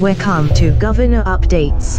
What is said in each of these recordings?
Welcome to Governor Updates.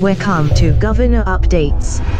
Welcome to Governor Updates.